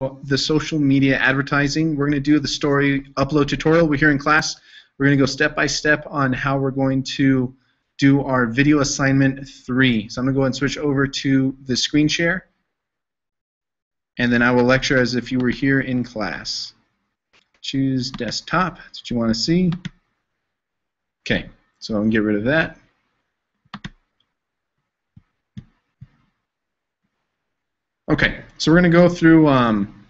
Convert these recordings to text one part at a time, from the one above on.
the social media advertising. We're going to do the story upload tutorial. We're here in class. We're going to go step by step on how we're going to do our video assignment three. So I'm going to go and switch over to the screen share. And then I will lecture as if you were here in class. Choose desktop. That's what you want to see. Okay, so I'm going to get rid of that. Okay, so we're going to go through um,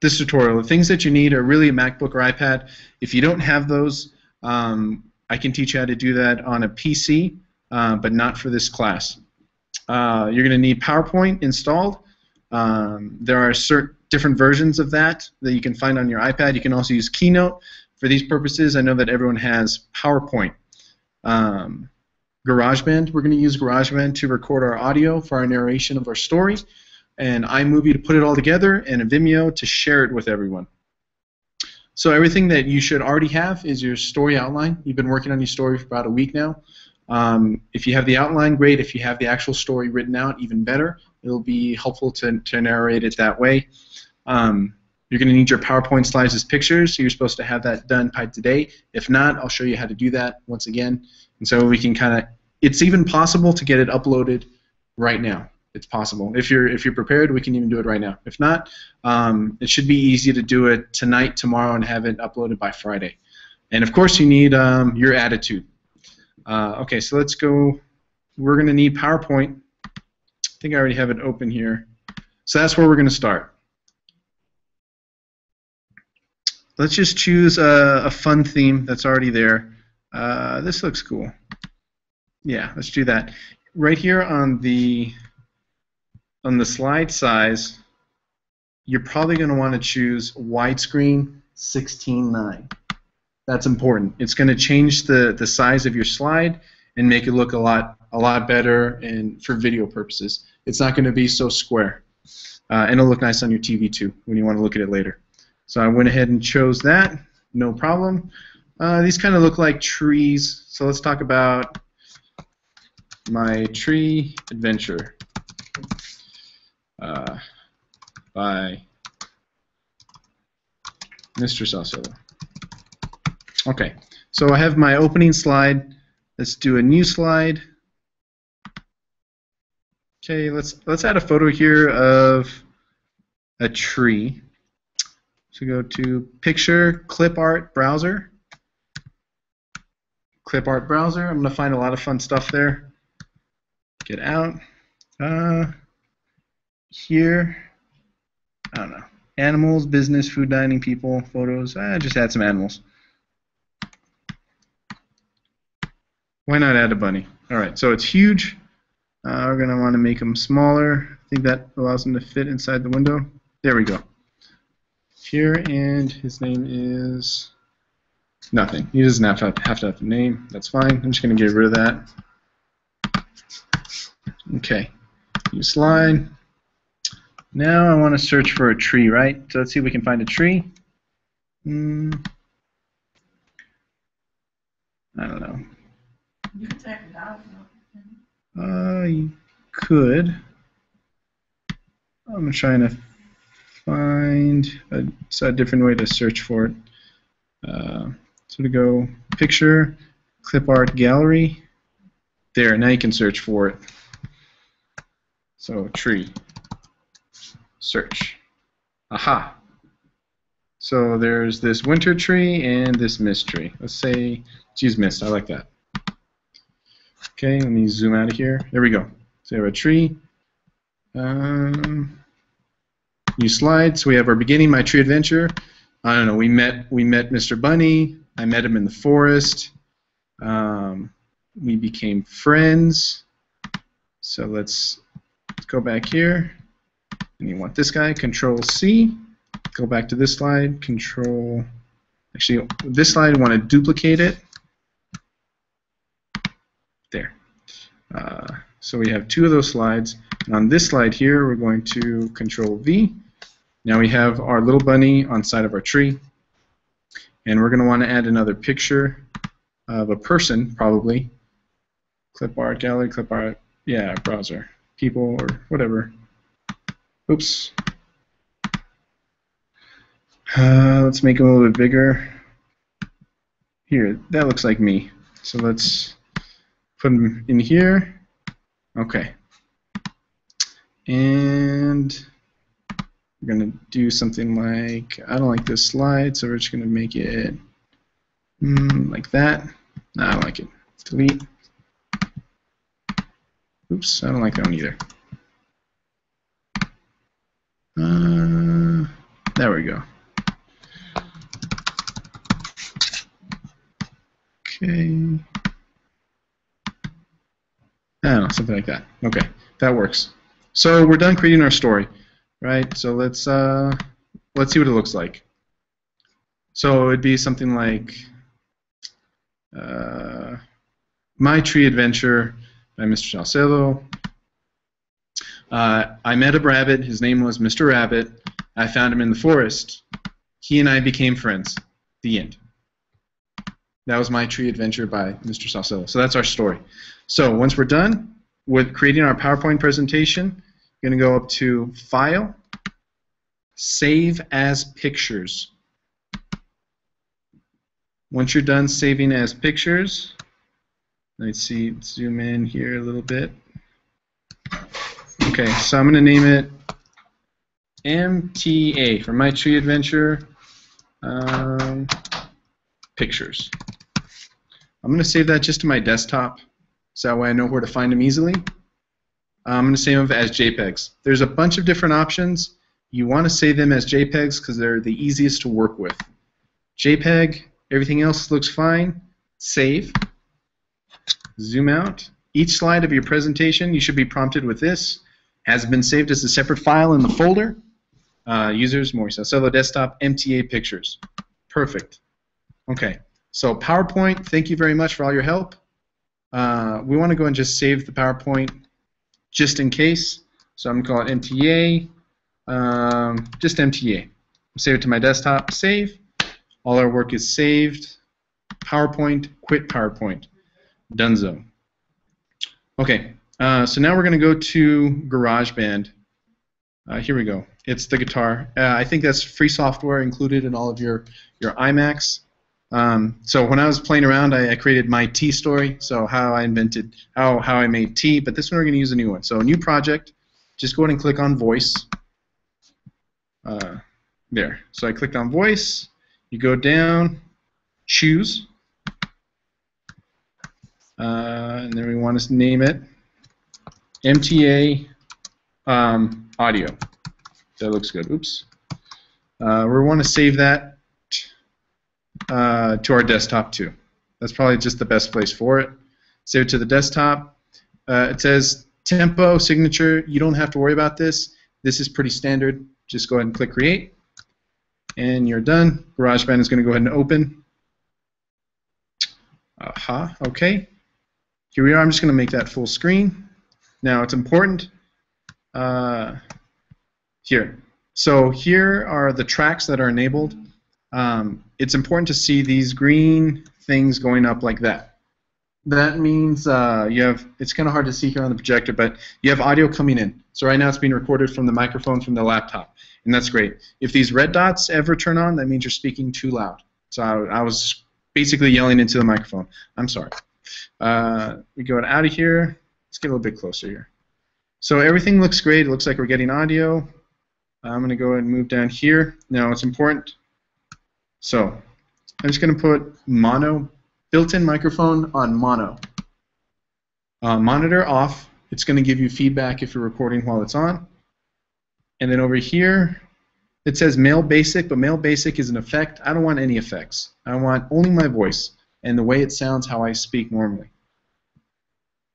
this tutorial. The things that you need are really a MacBook or iPad. If you don't have those, um, I can teach you how to do that on a PC, uh, but not for this class. Uh, you're going to need PowerPoint installed. Um, there are certain different versions of that that you can find on your iPad. You can also use Keynote. For these purposes, I know that everyone has PowerPoint. Um, GarageBand, we're going to use GarageBand to record our audio for our narration of our story and iMovie to put it all together, and a Vimeo to share it with everyone. So everything that you should already have is your story outline. You've been working on your story for about a week now. Um, if you have the outline, great. If you have the actual story written out, even better. It'll be helpful to, to narrate it that way. Um, you're going to need your PowerPoint slides as pictures, so you're supposed to have that done by today. If not, I'll show you how to do that once again. And so we can kind of, it's even possible to get it uploaded right now it's possible. If you're if you're prepared, we can even do it right now. If not, um, it should be easy to do it tonight, tomorrow, and have it uploaded by Friday. And of course, you need um, your attitude. Uh, okay, so let's go. We're going to need PowerPoint. I think I already have it open here. So that's where we're going to start. Let's just choose a, a fun theme that's already there. Uh, this looks cool. Yeah, let's do that. Right here on the on the slide size, you're probably going to want to choose widescreen 16:9. That's important. It's going to change the, the size of your slide and make it look a lot a lot better and for video purposes. It's not going to be so square. Uh, and it'll look nice on your TV too when you want to look at it later. So I went ahead and chose that. No problem. Uh, these kind of look like trees. So let's talk about my tree adventure uh, by Mr. Saucedo. Okay, so I have my opening slide. Let's do a new slide. Okay, let's let's add a photo here of a tree. So go to Picture Clip Art Browser. Clip Art Browser. I'm gonna find a lot of fun stuff there. Get out. Uh, here, I don't know, animals, business, food, dining, people, photos. I just add some animals. Why not add a bunny? All right, so it's huge. Uh, we're going to want to make them smaller. I think that allows them to fit inside the window. There we go. Here, and his name is nothing. He doesn't have to have, have to have a name. That's fine. I'm just going to get rid of that. Okay. New slide. Now I want to search for a tree, right? So let's see if we can find a tree. Hmm. I don't know. You can type it out. Uh, you could. I'm trying to find a, a different way to search for it. Uh, so to go picture, clip art gallery. There, now you can search for it. So tree search. Aha. So there's this winter tree and this mist tree. Let's say, use mist. I like that. Okay, let me zoom out of here. There we go. So we have a tree. Um, new slide. So we have our beginning, my tree adventure. I don't know. We met we met Mr. Bunny. I met him in the forest. Um, we became friends. So let's, let's go back here and you want this guy, Control C. Go back to this slide, Control. Actually, this slide, I want to duplicate it. There. Uh, so we have two of those slides. And on this slide here, we're going to Control V. Now we have our little bunny on side of our tree. And we're going to want to add another picture of a person, probably. Clip art, gallery, clip art, yeah, browser, people, or whatever. Oops. Uh, let's make them a little bit bigger. Here, that looks like me. So let's put them in here. Okay. And we're going to do something like, I don't like this slide, so we're just going to make it mm, like that. No, I don't like it. Delete. Oops, I don't like that one either. Uh, there we go. Okay. I don't know, something like that. Okay, that works. So we're done creating our story, right? So let's uh, let's see what it looks like. So it'd be something like uh, My Tree Adventure by Mr. Saucedo. Uh, I met a rabbit. His name was Mr. Rabbit. I found him in the forest. He and I became friends. The end. That was my tree adventure by Mr. Saucedo. So that's our story. So once we're done with creating our PowerPoint presentation, you're going to go up to File, Save as Pictures. Once you're done saving as pictures, let's see, zoom in here a little bit. Okay, so I'm going to name it MTA for My Tree Adventure um, Pictures. I'm going to save that just to my desktop, so that way I know where to find them easily. I'm going to save them as JPEGs. There's a bunch of different options. You want to save them as JPEGs because they're the easiest to work with. JPEG, everything else looks fine. Save. Zoom out. Each slide of your presentation, you should be prompted with this. Has been saved as a separate file in the folder. Uh, users, Maurice Saucedo Desktop, MTA Pictures. Perfect. Okay. So PowerPoint, thank you very much for all your help. Uh, we want to go and just save the PowerPoint just in case. So I'm going to call it MTA, um, just MTA. Save it to my desktop, save. All our work is saved. PowerPoint, quit PowerPoint. Donezo. Okay, uh, so now we're going to go to GarageBand. Uh, here we go. It's the guitar. Uh, I think that's free software included in all of your, your iMacs. Um, so when I was playing around, I, I, created my tea story. So how I invented, how, how I made tea. But this one we're going to use a new one. So a new project. Just go ahead and click on voice. Uh, there. So I clicked on voice. You go down, choose, uh, and then we want to name it MTA um, audio. That looks good. Oops. Uh, we want to save that uh, to our desktop too. That's probably just the best place for it. Save it to the desktop. Uh, it says tempo, signature. You don't have to worry about this. This is pretty standard. Just go ahead and click create. And you're done. GarageBand is going to go ahead and open. Aha, okay. Here we are. I'm just going to make that full screen. Now it's important. Uh, here. So here are the tracks that are enabled um, it's important to see these green things going up like that. That means uh, you have, it's kind of hard to see here on the projector, but you have audio coming in. So right now it's being recorded from the microphone from the laptop, and that's great. If these red dots ever turn on, that means you're speaking too loud. So I, I was basically yelling into the microphone. I'm sorry. Uh, we go out of here. Let's get a little bit closer here. So everything looks great. It looks like we're getting audio. I'm going to go ahead and move down here. Now it's important so I'm just going to put mono, built-in microphone on mono. Uh, monitor off. It's going to give you feedback if you're recording while it's on. And then over here, it says male basic, but male basic is an effect. I don't want any effects. I want only my voice and the way it sounds how I speak normally.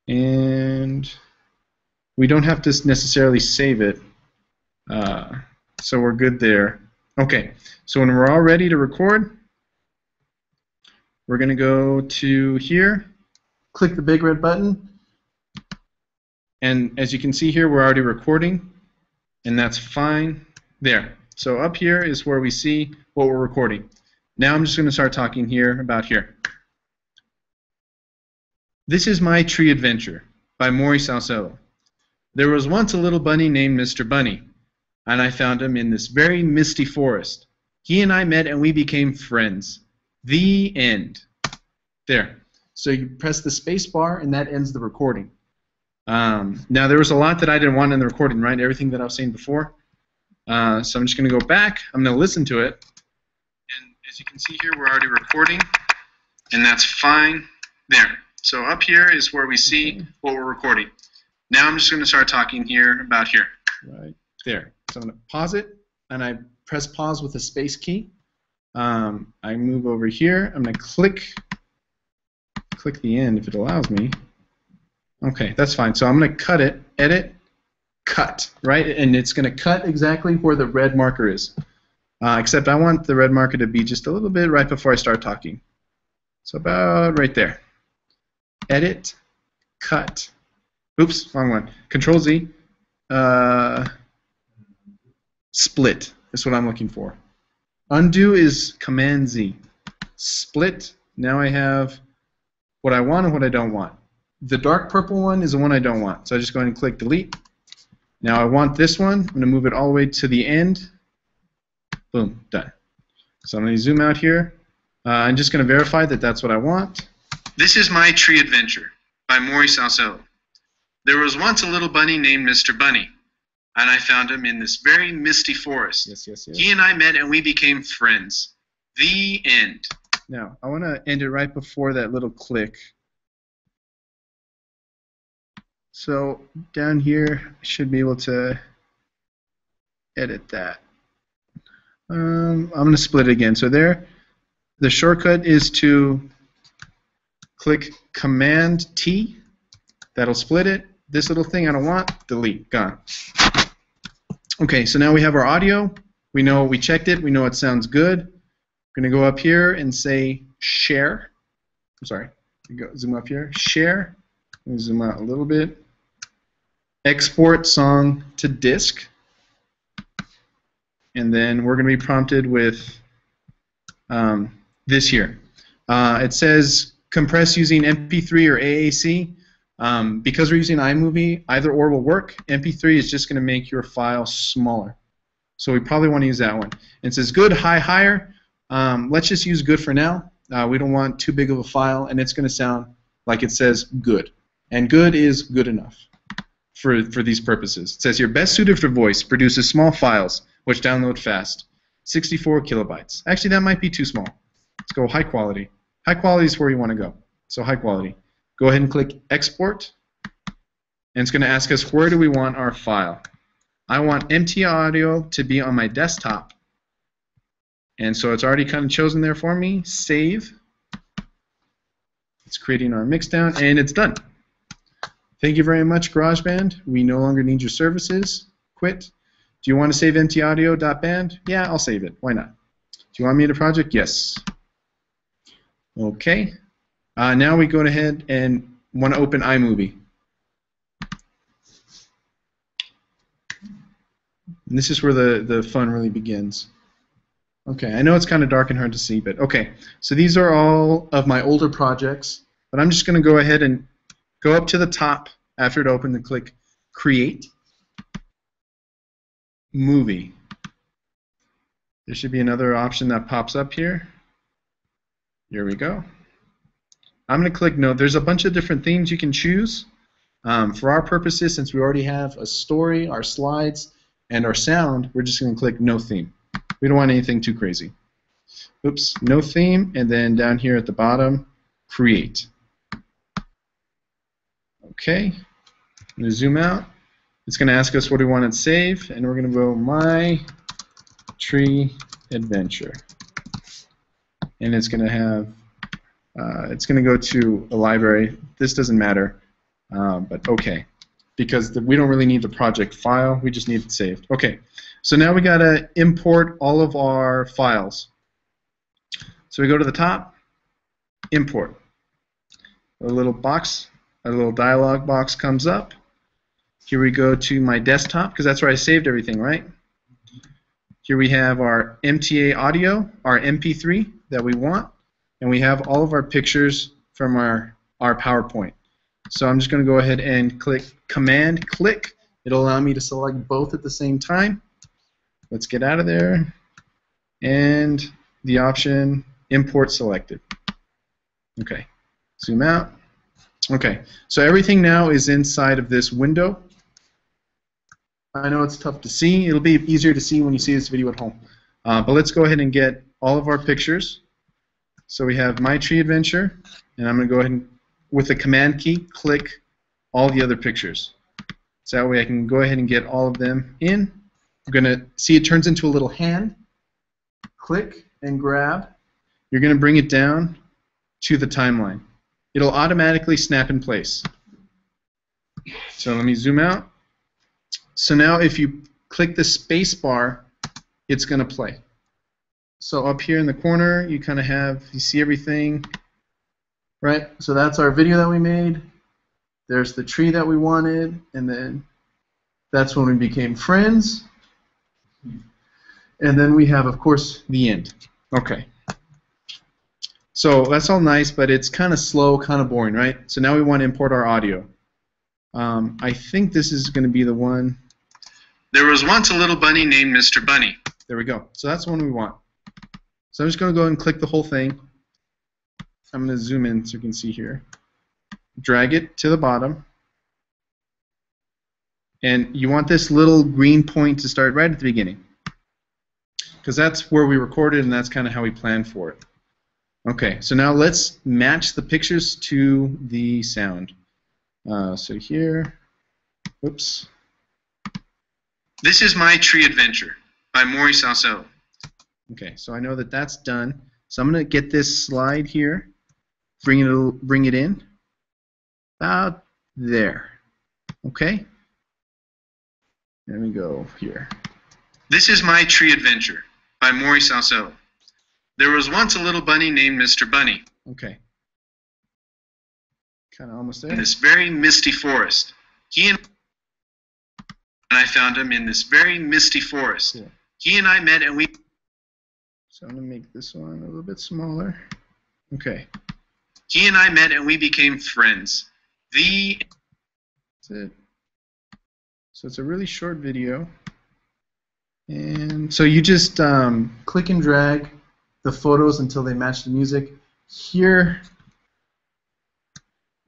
And we don't have to necessarily save it, uh, so we're good there. Okay, so when we're all ready to record, we're going to go to here, click the big red button, and as you can see here, we're already recording, and that's fine there. So up here is where we see what we're recording. Now I'm just going to start talking here about here. This is My Tree Adventure by Maurice Saucedo. There was once a little bunny named Mr. Bunny and I found him in this very misty forest. He and I met and we became friends. The end. There. So you press the space bar and that ends the recording. Um, now there was a lot that I didn't want in the recording, right? Everything that I was saying before. Uh, so I'm just going to go back. I'm going to listen to it. And as you can see here, we're already recording, and that's fine. There. So up here is where we see what we're recording. Now I'm just going to start talking here about here. Right there. So I'm going to pause it, and I press pause with the space key. Um, I move over here. I'm going to click click the end if it allows me. Okay, that's fine. So I'm going to cut it, edit, cut, right? And it's going to cut exactly where the red marker is. Uh, except I want the red marker to be just a little bit right before I start talking. So about right there. Edit, cut. Oops, wrong one. Control Z. Uh, split is what I'm looking for. Undo is Command Z. Split. Now I have what I want and what I don't want. The dark purple one is the one I don't want. So I just go ahead and click delete. Now I want this one. I'm going to move it all the way to the end. Boom, done. So I'm going to zoom out here. Uh, I'm just going to verify that that's what I want. This is My Tree Adventure by Maurice Alcello. There was once a little bunny named Mr. Bunny, and I found him in this very misty forest. Yes, yes, yes. He and I met and we became friends. The end. Now, I want to end it right before that little click. So down here, I should be able to edit that. Um, I'm going to split it again. So there, the shortcut is to click Command T. That'll split it. This little thing I don't want, delete, gone. Okay, so now we have our audio. We know we checked it. We know it sounds good. I'm going to go up here and say share. I'm sorry. Go, zoom up here. Share. Zoom out a little bit export song to disk, and then we're going to be prompted with um, this here. Uh, it says compress using MP3 or AAC. Um, because we're using iMovie, either or will work. MP3 is just going to make your file smaller. So we probably want to use that one. It says good, high, higher. Um, let's just use good for now. Uh, we don't want too big of a file, and it's going to sound like it says good. And good is good enough for, for these purposes. It says here, best suited for voice, produces small files, which download fast. 64 kilobytes. Actually, that might be too small. Let's go high quality. High quality is where you want to go. So high quality. Go ahead and click export. And it's going to ask us where do we want our file. I want MT audio to be on my desktop. And so it's already kind of chosen there for me. Save. It's creating our mixdown, and it's done. Thank you very much, GarageBand. We no longer need your services. Quit. Do you want to save MT mtaudio.band? Yeah, I'll save it. Why not? Do you want me to project? Yes. Okay. Uh, now we go ahead and want to open iMovie. And this is where the, the fun really begins. Okay, I know it's kind of dark and hard to see, but okay. So these are all of my older projects, but I'm just going to go ahead and Go up to the top after it opened and click Create Movie. There should be another option that pops up here. Here we go. I'm going to click No. There's a bunch of different themes you can choose. Um, for our purposes, since we already have a story, our slides, and our sound, we're just going to click No Theme. We don't want anything too crazy. Oops, No Theme, and then down here at the bottom, Create. Okay. I'm going to zoom out. It's going to ask us what we want to save, and we're going to go My Tree Adventure. And it's going to have, uh, it's going to go to a library. This doesn't matter, uh, but okay. Because the, we don't really need the project file, we just need it saved. Okay, so now we got to import all of our files. So we go to the top, import. A little box a little dialog box comes up. Here we go to my desktop because that's where I saved everything, right? Here we have our MTA audio, our MP3 that we want, and we have all of our pictures from our, our PowerPoint. So I'm just going to go ahead and click Command click. It'll allow me to select both at the same time. Let's get out of there. and the option import selected. Okay, zoom out. Okay, so everything now is inside of this window. I know it's tough to see. It'll be easier to see when you see this video at home. Uh, but let's go ahead and get all of our pictures. So we have My Tree Adventure, and I'm going to go ahead and, with the Command key, click all the other pictures. So that way I can go ahead and get all of them in. I'm going to see it turns into a little hand. Click and grab. You're going to bring it down to the timeline. It'll automatically snap in place. So let me zoom out. So now if you click the space bar, it's going to play. So up here in the corner, you kind of have, you see everything, right? So that's our video that we made. There's the tree that we wanted, and then that's when we became friends. And then we have, of course, the end. Okay. So that's all nice, but it's kind of slow, kind of boring, right? So now we want to import our audio. Um, I think this is going to be the one. There was once a little bunny named Mr. Bunny. There we go. So that's the one we want. So I'm just going to go and click the whole thing. I'm going to zoom in so you can see here. Drag it to the bottom. And you want this little green point to start right at the beginning. Because that's where we recorded and that's kind of how we planned for it. Okay, so now let's match the pictures to the sound. Uh, so here, oops. This is My Tree Adventure by Maurice Alceau. Okay, so I know that that's done. So I'm going to get this slide here, bring it, bring it in, about there. Okay? Let me go here. This is My Tree Adventure by Maurice Alceau. There was once a little bunny named Mr. Bunny Okay. Kind of almost there. in this very misty forest. He and and I found him in this very misty forest. Cool. He and I met and we So I'm going to make this one a little bit smaller. Okay, he and I met and we became friends. The that's it. So it's a really short video. And so you just um, click and drag the photos until they match the music. Here,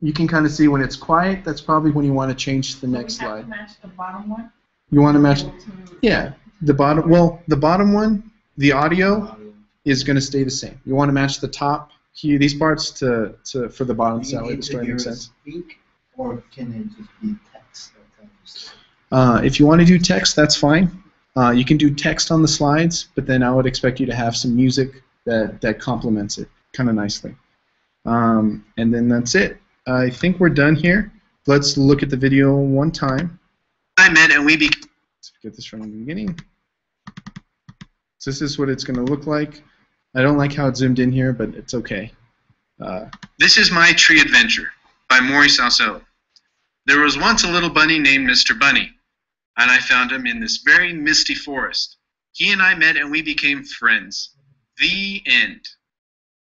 you can kind of see when it's quiet, that's probably when you want to change to the next we have slide. to match the bottom one? You want to match, yeah, the bottom, well, the bottom one, the audio is going to stay the same. You want to match the top, here, these parts to, to for the bottom, Do so you need it's to starting to hear make sense. speak, or can it just be text? that tells? Uh, if you want to do text, that's fine. Uh, you can do text on the slides, but then I would expect you to have some music that, that complements it kind of nicely. Um, and then that's it. I think we're done here. Let's look at the video one time. I met and we became Let's get this from the beginning. So this is what it's going to look like. I don't like how it's zoomed in here, but it's okay. Uh, This is My Tree Adventure by Maurice Alceau. There was once a little bunny named Mr. Bunny, and I found him in this very misty forest. He and I met and we became friends. The end.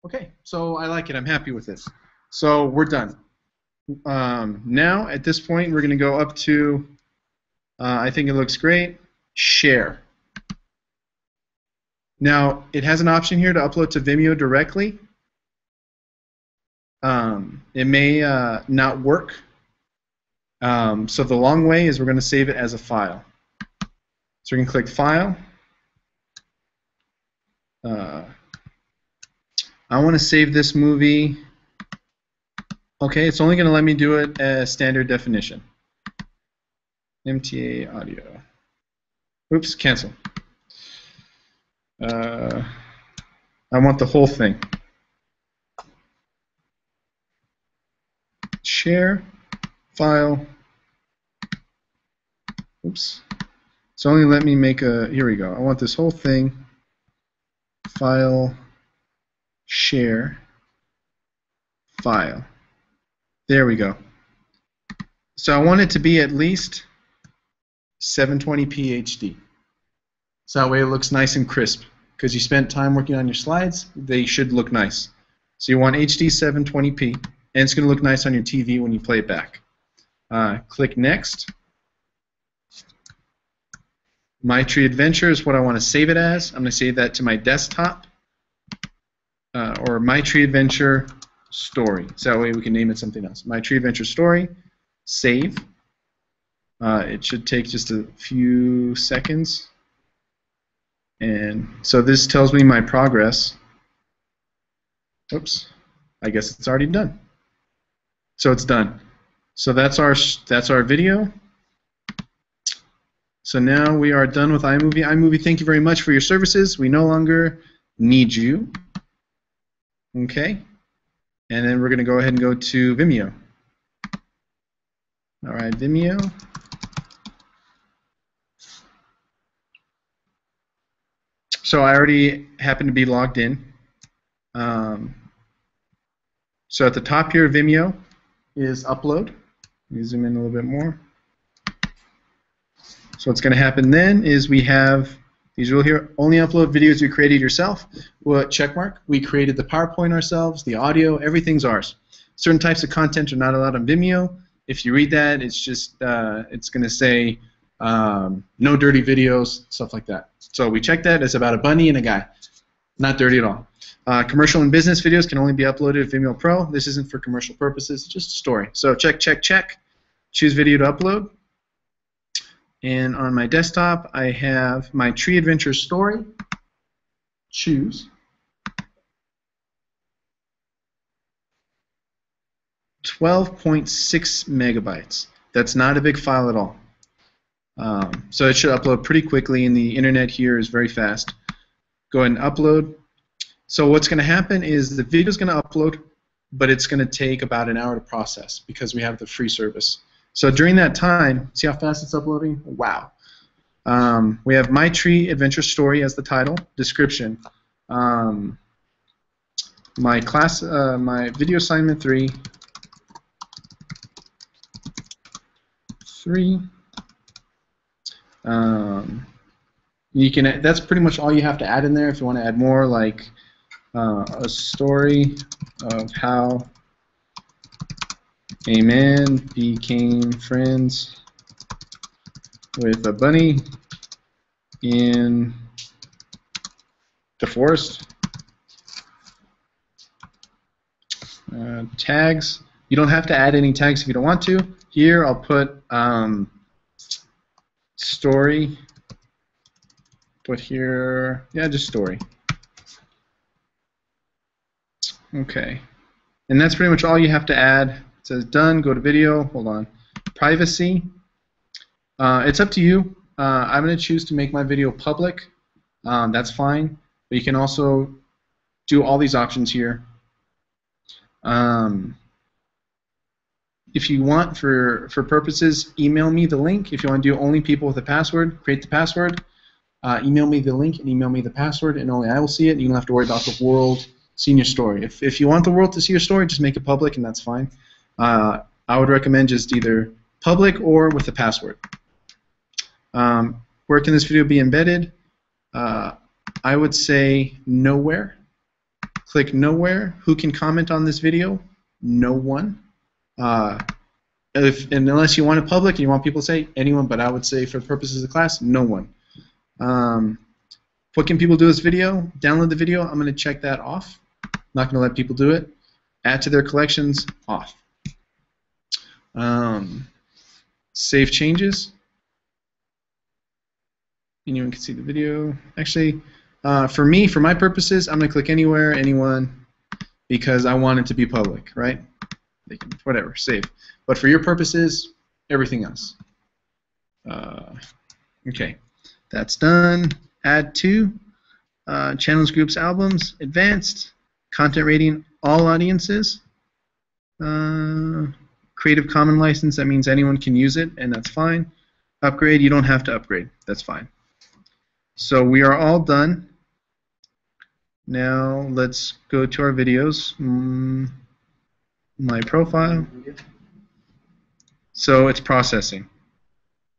Okay, so I like it. I'm happy with this. So we're done. Um, now, at this point, we're going to go up to, uh, I think it looks great, share. Now, it has an option here to upload to Vimeo directly. Um, it may uh, not work. Um, so the long way is we're going to save it as a file. So we can click File. Uh, I want to save this movie. Okay, it's only going to let me do it as standard definition. MTA audio. Oops, cancel. Uh, I want the whole thing. Share, file. Oops. It's only let me make a. Here we go. I want this whole thing. File share file. There we go. So I want it to be at least 720p HD. So that way it looks nice and crisp. Because you spent time working on your slides, they should look nice. So you want HD 720p, and it's going to look nice on your TV when you play it back. Uh, click Next. My Tree Adventure is what I want to save it as. I'm going to save that to my desktop. Uh, or My Tree Adventure Story. So that way we can name it something else. My Tree Adventure Story. Save. Uh, it should take just a few seconds. And so this tells me my progress. Oops. I guess it's already done. So it's done. So that's our that's our video. So now we are done with iMovie. iMovie, thank you very much for your services. We no longer need you. Okay. And then we're going to go ahead and go to Vimeo. All right, Vimeo. So I already happen to be logged in. Um, so at the top here Vimeo is upload. Let me zoom in a little bit more. So what's going to happen then is we have these rule here. Only upload videos you created yourself. Well, check mark. We created the PowerPoint ourselves, the audio, everything's ours. Certain types of content are not allowed on Vimeo. If you read that, it's just uh, it's going to say um, no dirty videos, stuff like that. So we checked that. It's about a bunny and a guy. Not dirty at all. Uh, commercial and business videos can only be uploaded Vimeo Pro. This isn't for commercial purposes, just a story. So check, check, check. Choose video to upload. And on my desktop, I have my Tree Adventure story. Choose. Twelve point six megabytes. That's not a big file at all. Um, so it should upload pretty quickly, and the internet here is very fast. Go ahead and upload. So what's going to happen is the video is going to upload, but it's going to take about an hour to process because we have the free service. So during that time, see how fast it's uploading? Wow. Um, we have My Tree Adventure Story as the title, description. Um, my class, uh, my video assignment three, three. Um, you can. That's pretty much all you have to add in there. If you want to add more, like uh, a story of how a man became friends with a bunny in the forest. Uh, tags. You don't have to add any tags if you don't want to. Here I'll put um, story. Put here, yeah, just story. Okay. And that's pretty much all you have to add. Says done, go to video, hold on. Privacy. Uh, it's up to you. Uh, I'm going to choose to make my video public. Um, that's fine. But you can also do all these options here. Um, if you want, for, for purposes, email me the link. If you want to do only people with a password, create the password. Uh, email me the link and email me the password, and only I will see it. You don't have to worry about the world seeing your story. If, if you want the world to see your story, just make it public, and that's fine. Uh, I would recommend just either public or with a password. Um, where can this video be embedded? Uh, I would say nowhere. Click nowhere. Who can comment on this video? No one. Uh, if and unless you want it public and you want people to say anyone, but I would say for the purposes of the class, no one. Um, what can people do with this video? Download the video. I'm going to check that off. not going to let people do it. Add to their collections off. Um, save changes. Anyone can see the video. Actually, uh, for me, for my purposes, I'm going to click anywhere, anyone, because I want it to be public, right? They can, whatever, save. But for your purposes, everything else. Uh, okay, that's done. Add to. Uh, channels, groups, albums, advanced. Content rating, all audiences. Uh, Creative Common license, that means anyone can use it, and that's fine. Upgrade, you don't have to upgrade. That's fine. So we are all done. Now let's go to our videos. Mm, my profile. So it's processing.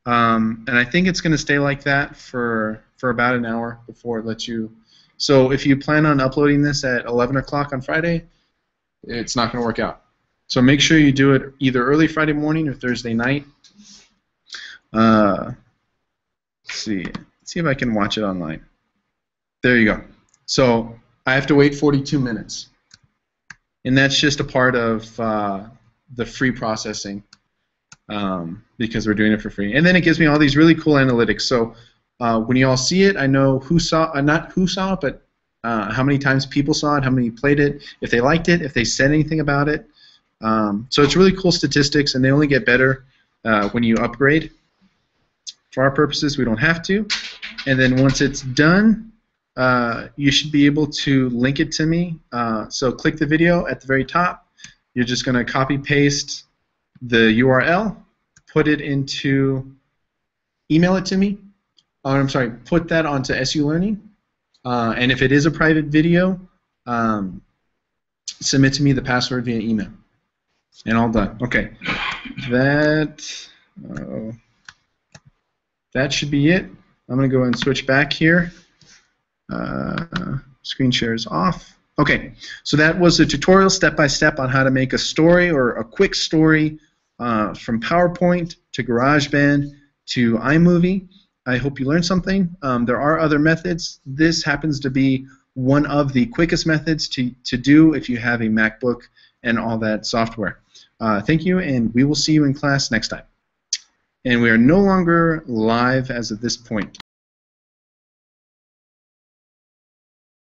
Um, and I think it's going to stay like that for, for about an hour before it lets you. So if you plan on uploading this at 11 o'clock on Friday, it's not going to work out. So make sure you do it either early Friday morning or Thursday night. Uh, let's see. see if I can watch it online. There you go. So I have to wait 42 minutes. And that's just a part of uh, the free processing um, because we're doing it for free. And then it gives me all these really cool analytics. So uh, when you all see it, I know who saw, uh, not who saw it, but uh, how many times people saw it, how many played it, if they liked it, if they said anything about it. Um, so it's really cool statistics, and they only get better uh, when you upgrade. For our purposes, we don't have to. And then once it's done, uh, you should be able to link it to me. Uh, so click the video at the very top. You're just going to copy paste the URL, put it into, email it to me. Or I'm sorry, put that onto SU Learning. Uh, and if it is a private video, um, submit to me the password via email. And all done. Okay. That uh, that should be it. I'm going to go and switch back here. Uh, screen share is off. Okay, so that was a tutorial step by step on how to make a story or a quick story uh, from PowerPoint to GarageBand to iMovie. I hope you learned something. Um, there are other methods. This happens to be one of the quickest methods to, to do if you have a MacBook and all that software. Uh, thank you, and we will see you in class next time. And we are no longer live as of this point.